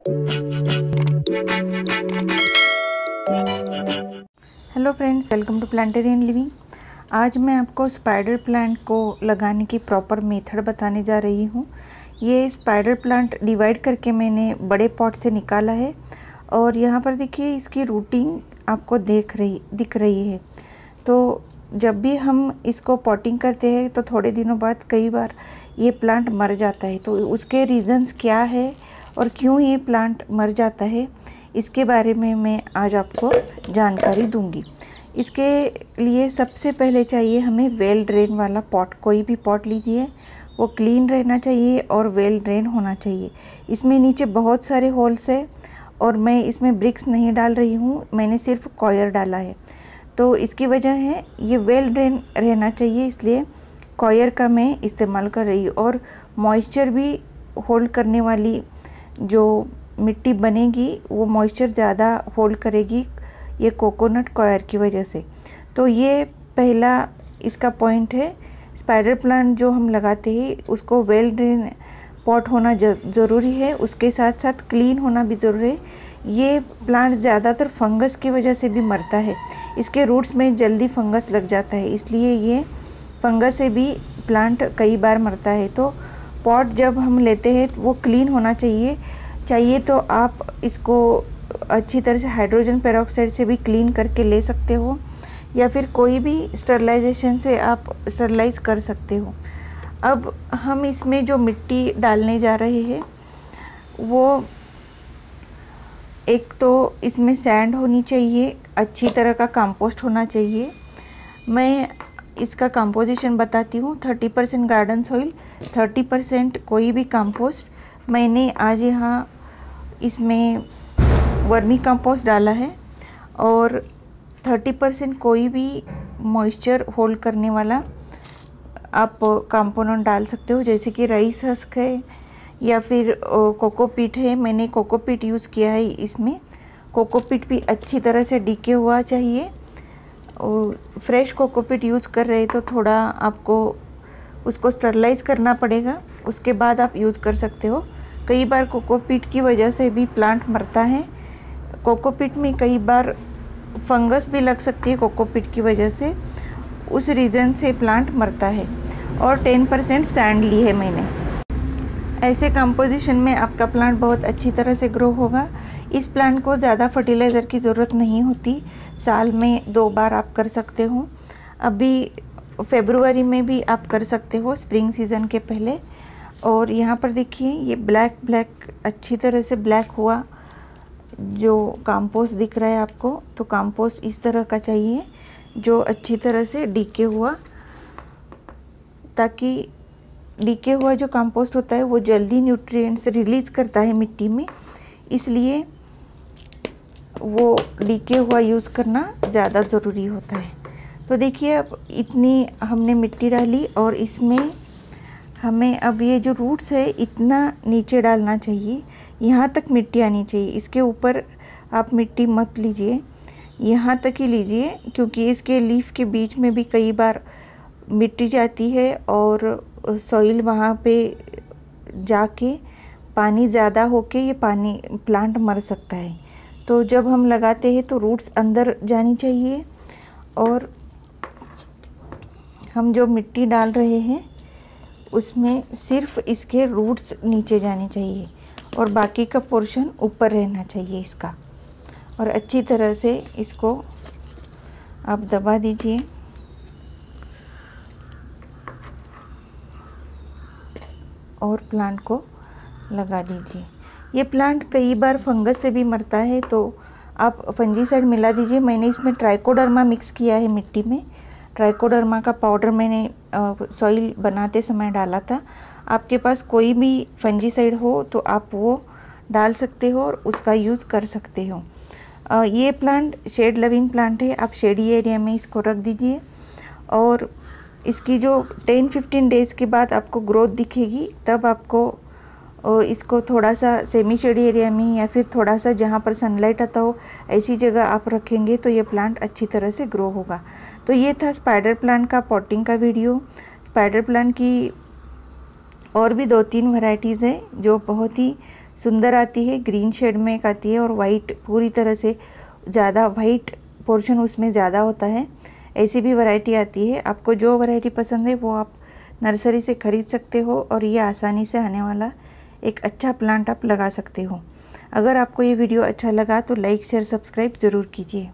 Hello friends welcome to Plantarian Living आज मैं आपको स्पाइडर प्लांट को लगाने की प्रॉपर मेथड बताने जा रही हूँ। ये स्पाइडर प्लांट डिवाइड करके मैंने बड़े पॉट से निकाला है और यहाँ पर देखिए इसकी रूटिंग आपको देख रही, दिख रही है। तो जब भी हम इसको पॉटिंग करते हैं तो थोड़े दिनों बाद कई बार ये प्लांट मर जाता है। तो उसके रीज़न्स क्या है? और क्यों ये प्लांट मर जाता है, इसके बारे में मैं आज आपको जानकारी दूँगी। इसके लिए सबसे पहले चाहिए हमें वेल ड्रेन वाला पॉट कोई भी पॉट लीजिए, वो क्लीन रहना चाहिए और वेल ड्रेन होना चाहिए। इसमें नीचे बहुत सारे होल्स है और मैं इसमें ब्रिक्स नहीं डाल रही हूँ, मैंने सिर्फ़ कॉयर डाला है। तो इसकी वजह है, ये वेल ड्रेन रहना चाहिए, इसलिए कॉयर का मैं इस्तेमाल कर रही हूँ और मॉइस्चर भी होल्ड करने वाली जो मिट्टी बनेगी, वो मॉइस्चर ज़्यादा होल्ड करेगी ये कोकोनट कॉयर की वजह से। तो ये पहला इसका पॉइंट है। स्पाइडर प्लांट जो हम लगाते हैं, उसको वेल ड्रेन पॉट होना ज़रूरी है। उसके साथ साथ क्लीन होना भी ज़रूरी है। ये प्लांट ज़्यादातर फंगस की वजह से भी मरता है। इसके रूट्स में जल्दी फंगस लग जाता है। इसलिए ये फंगस से भी प्लांट कई बार मरता है। तो पॉट जब हम लेते हैं तो वो क्लीन होना चाहिए। चाहिए तो आप इसको अच्छी तरह से हाइड्रोजन पेरोक्साइड से भी क्लीन करके ले सकते हो, या फिर कोई भी स्टरलाइजेशन से आप स्टरलाइज कर सकते हो। अब हम इसमें जो मिट्टी डालने जा रहे हैं, वो एक तो इसमें सैंड होनी चाहिए, अच्छी तरह का कंपोस्ट होना चाहिए। मैं इसका कंपोजिशन बताती हूँ। Thirty percent garden soil thirty percent कोई भी कंपोस्ट मैंने आज यहाँ इसमें वर्मी कंपोस्ट डाला है और थर्टी परसेंट कोई भी मॉइस्चर होल्ड करने वाला आप कंपोनेंट डाल सकते हो, जैसे कि राइस हस्क है या फिर कोकोपीट है। मैंने कोकोपीट यूज़ किया है इसमें। कोकोपीट भी अच्छी तरह से डीके हुआ चाहिए। और फ्रेश कोकोपीट यूज़ कर रहे तो थोड़ा आपको उसको स्टरलाइज करना पड़ेगा। उसके बाद आप यूज़ कर सकते हो। कई बार कोकोपीट की वजह से भी प्लांट मरता है। कोकोपीट में कई बार फंगस भी लग सकती है कोकोपीट की वजह से। उस रीज़न से प्लांट मरता है। और टेन परसेंट सैंड ली है मैंने। ऐसे कंपोजिशन में आपका प्लांट बहुत अच्छी तरह से ग्रो होगा। इस प्लांट को ज़्यादा फर्टिलाइज़र की ज़रूरत नहीं होती। साल में दो बार आप कर सकते हो। अभी फेब्रुवरी में भी आप कर सकते हो स्प्रिंग सीज़न के पहले। और यहाँ पर देखिए, ये ब्लैक ब्लैक अच्छी तरह से ब्लैक हुआ। जो कंपोस्ट दिख रहा है आपको तो कंपोस्ट इस तरह का चाहिए, जो अच्छी तरह से डीके हुआ। ताकि डीके हुआ जो कंपोस्ट होता है, वो जल्दी न्यूट्रिएंट्स रिलीज़ करता है मिट्टी में। इसलिए वो डीके हुआ यूज़ करना ज़्यादा ज़रूरी होता है। तो देखिए अब इतनी हमने मिट्टी डाली और इसमें हमें अब ये जो रूट्स है, इतना नीचे डालना चाहिए। यहाँ तक मिट्टी आनी चाहिए। इसके ऊपर आप मिट्टी मत लीजिए। यहाँ तक ही लीजिए, क्योंकि इसके लीफ के बीच में भी कई बार मिट्टी जाती है और सॉइल वहाँ पे जाके पानी ज़्यादा होके ये पानी प्लांट मर सकता है। तो जब हम लगाते हैं तो रूट्स अंदर जानी चाहिए और हम जो मिट्टी डाल रहे हैं, उसमें सिर्फ़ इसके रूट्स नीचे जाने चाहिए और बाकी का पोर्शन ऊपर रहना चाहिए इसका। और अच्छी तरह से इसको आप दबा दीजिए। और प्लांट को लगा दीजिए। ये प्लांट कई बार फंगस से भी मरता है तो आप फंजीसाइड मिला दीजिए। मैंने इसमें ट्राइकोडर्मा मिक्स किया है मिट्टी में। ट्राइकोडर्मा का पाउडर मैंने सॉइल बनाते समय डाला था। आपके पास कोई भी फंजीसाइड हो तो आप वो डाल सकते हो और उसका यूज़ कर सकते हो। आ, ये प्लांट शेड लविंग प्लांट है। आप शेडी एरिया में इसको रख दीजिए और इसकी जो 10-15 डेज़ के बाद आपको ग्रोथ दिखेगी तब आपको और इसको थोड़ा सा सेमी शेडी एरिया में या फिर थोड़ा सा जहाँ पर सनलाइट आता हो, ऐसी जगह आप रखेंगे तो ये प्लांट अच्छी तरह से ग्रो होगा। तो ये था स्पाइडर प्लांट का पॉटिंग का वीडियो स्पाइडर प्लांट की और भी दो तीन वैरायटीज़ हैं, जो बहुत ही सुंदर आती है ग्रीन शेड में एक आती है और वाइट पूरी तरह से ज़्यादा वाइट पोर्शन उसमें ज़्यादा होता है। ऐसी भी वैरायटी आती है। आपको जो वैरायटी पसंद है वो आप नर्सरी से ख़रीद सकते हो और ये आसानी से आने वाला एक अच्छा प्लांट आप लगा सकते हो। अगर आपको ये वीडियो अच्छा लगा तो लाइक, शेयर, सब्सक्राइब ज़रूर कीजिए।